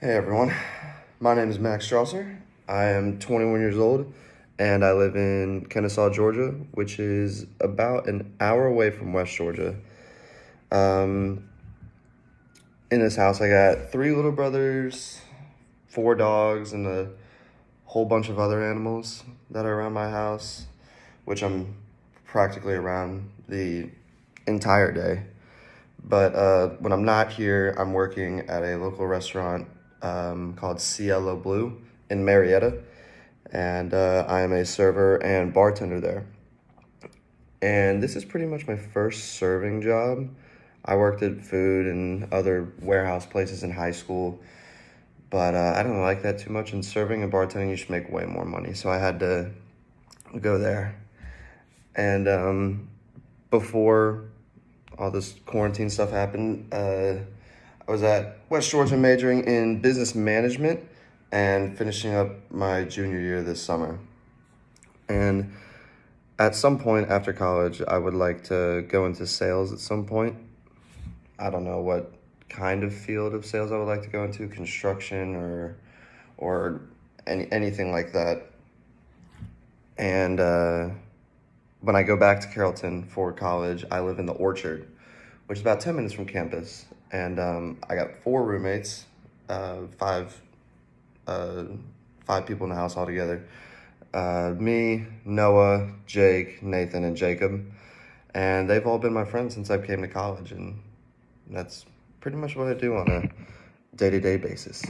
Hey everyone, my name is Max Strasser. I am 21 years old and I live in Kennesaw, Georgia, which is about an hour away from West Georgia. Um, in this house, I got three little brothers, four dogs, and a whole bunch of other animals that are around my house, which I'm practically around the entire day. But uh, when I'm not here, I'm working at a local restaurant um, called Cielo Blue in Marietta, and uh, I am a server and bartender there. And this is pretty much my first serving job. I worked at food and other warehouse places in high school, but uh, I don't like that too much. And serving and bartending, you should make way more money, so I had to go there. And um, before all this quarantine stuff happened, uh, I was at West Georgia majoring in business management and finishing up my junior year this summer. And at some point after college, I would like to go into sales at some point. I don't know what kind of field of sales I would like to go into, construction or or any anything like that. And uh, when I go back to Carrollton for college, I live in the Orchard, which is about 10 minutes from campus. And um, I got four roommates, uh, five, uh, five people in the house altogether. Uh, me, Noah, Jake, Nathan, and Jacob. And they've all been my friends since I came to college. And that's pretty much what I do on a day-to-day basis.